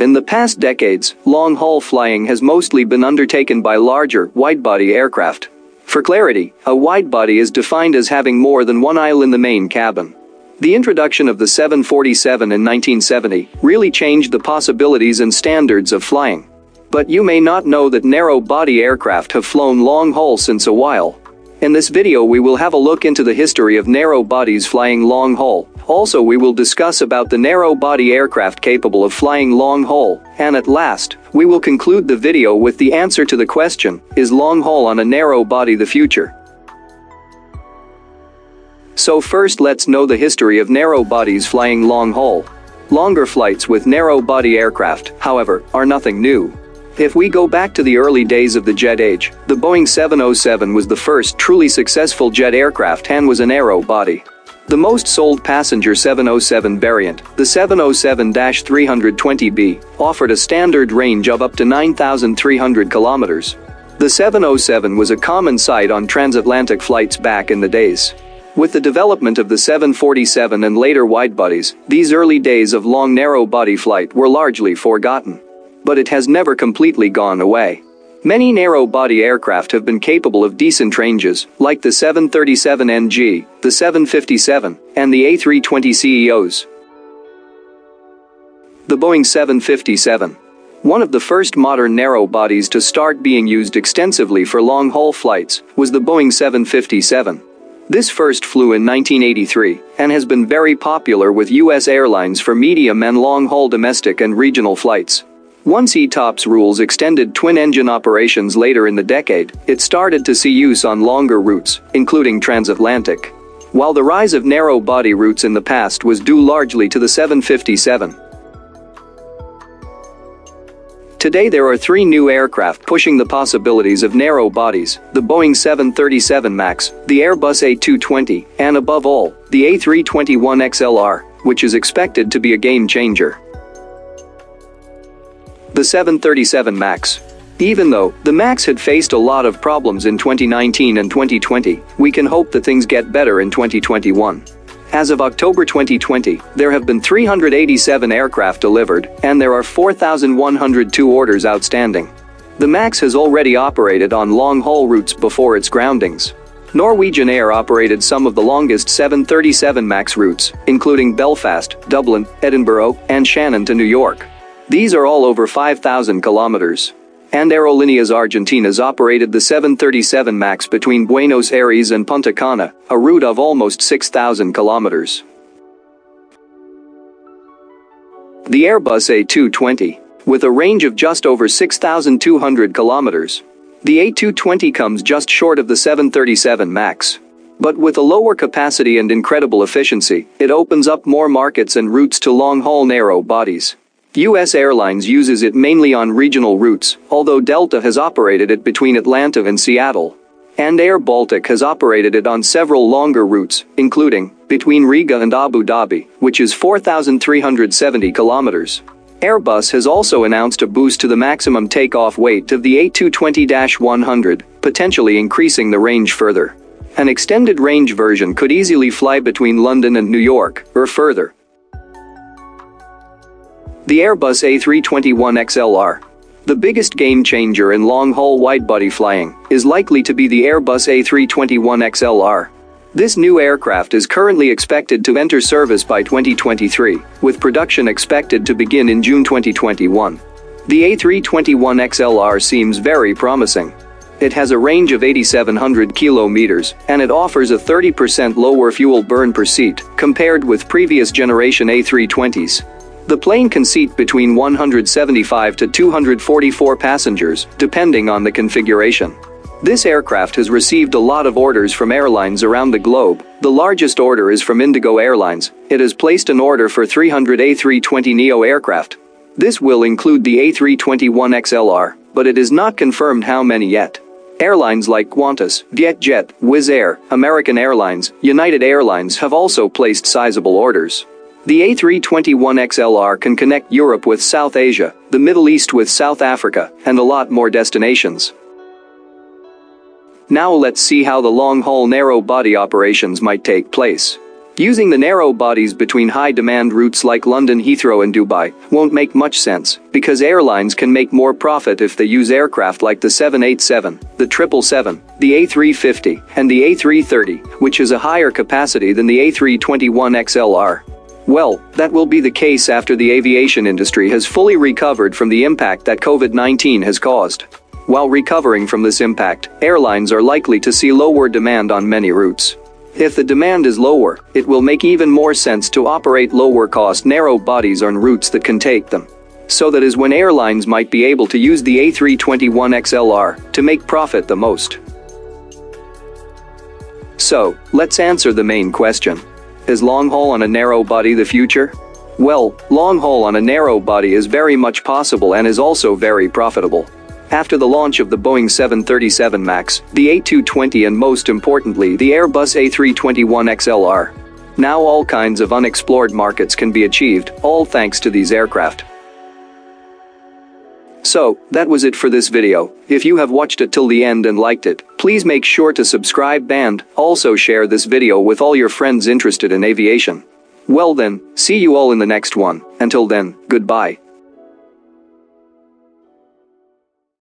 In the past decades, long-haul flying has mostly been undertaken by larger, wide-body aircraft. For clarity, a wide-body is defined as having more than one aisle in the main cabin. The introduction of the 747 in 1970 really changed the possibilities and standards of flying. But you may not know that narrow-body aircraft have flown long-haul since a while. In this video we will have a look into the history of narrow bodies flying long haul. Also we will discuss about the narrow body aircraft capable of flying long haul. And at last, we will conclude the video with the answer to the question, is long haul on a narrow body the future? So first let's know the history of narrow bodies flying long haul. Longer flights with narrow body aircraft, however, are nothing new. If we go back to the early days of the jet age, the Boeing 707 was the first truly successful jet aircraft and was a narrow body. The most sold passenger 707 variant, the 707-320B, offered a standard range of up to 9,300 kilometers. The 707 was a common sight on transatlantic flights back in the days. With the development of the 747 and later widebodies, these early days of long narrow-body flight were largely forgotten but it has never completely gone away. Many narrow-body aircraft have been capable of decent ranges, like the 737NG, the 757, and the A320ceos. The Boeing 757. One of the first modern narrow bodies to start being used extensively for long-haul flights was the Boeing 757. This first flew in 1983 and has been very popular with U.S. airlines for medium and long-haul domestic and regional flights. Once ETOPS rules extended twin-engine operations later in the decade, it started to see use on longer routes, including transatlantic. While the rise of narrow-body routes in the past was due largely to the 757. Today there are three new aircraft pushing the possibilities of narrow bodies, the Boeing 737 MAX, the Airbus A220, and above all, the A321XLR, which is expected to be a game changer. The 737 MAX. Even though the MAX had faced a lot of problems in 2019 and 2020, we can hope that things get better in 2021. As of October 2020, there have been 387 aircraft delivered, and there are 4,102 orders outstanding. The MAX has already operated on long-haul routes before its groundings. Norwegian Air operated some of the longest 737 MAX routes, including Belfast, Dublin, Edinburgh, and Shannon to New York. These are all over 5,000 kilometers. And Aerolíneas Argentinas operated the 737 MAX between Buenos Aires and Punta Cana, a route of almost 6,000 kilometers. The Airbus A220, with a range of just over 6,200 kilometers. The A220 comes just short of the 737 MAX. But with a lower capacity and incredible efficiency, it opens up more markets and routes to long-haul narrow bodies. U.S. Airlines uses it mainly on regional routes, although Delta has operated it between Atlanta and Seattle. And Air Baltic has operated it on several longer routes, including between Riga and Abu Dhabi, which is 4,370 kilometers. Airbus has also announced a boost to the maximum takeoff weight of the A220-100, potentially increasing the range further. An extended range version could easily fly between London and New York, or further, the Airbus A321XLR. The biggest game changer in long-haul wide-body flying is likely to be the Airbus A321XLR. This new aircraft is currently expected to enter service by 2023, with production expected to begin in June 2021. The A321XLR seems very promising. It has a range of 8,700 kilometers, and it offers a 30% lower fuel burn per seat compared with previous generation A320s. The plane can seat between 175 to 244 passengers, depending on the configuration. This aircraft has received a lot of orders from airlines around the globe. The largest order is from Indigo Airlines. It has placed an order for 300 A320neo aircraft. This will include the A321XLR, but it is not confirmed how many yet. Airlines like Qantas, Vietjet, Wizz Air, American Airlines, United Airlines have also placed sizable orders. The A321XLR can connect Europe with South Asia, the Middle East with South Africa, and a lot more destinations. Now let's see how the long-haul narrow-body operations might take place. Using the narrow bodies between high-demand routes like London Heathrow and Dubai won't make much sense because airlines can make more profit if they use aircraft like the 787, the 777, the A350, and the A330, which is a higher capacity than the A321XLR. Well, that will be the case after the aviation industry has fully recovered from the impact that COVID-19 has caused. While recovering from this impact, airlines are likely to see lower demand on many routes. If the demand is lower, it will make even more sense to operate lower-cost narrow bodies on routes that can take them. So that is when airlines might be able to use the A321XLR to make profit the most. So, let's answer the main question. Is long haul on a narrow body the future? Well, long haul on a narrow body is very much possible and is also very profitable. After the launch of the Boeing 737 MAX, the A220 and most importantly the Airbus A321XLR. Now all kinds of unexplored markets can be achieved, all thanks to these aircraft. So, that was it for this video. If you have watched it till the end and liked it, please make sure to subscribe and also share this video with all your friends interested in aviation. Well then, see you all in the next one. Until then, goodbye.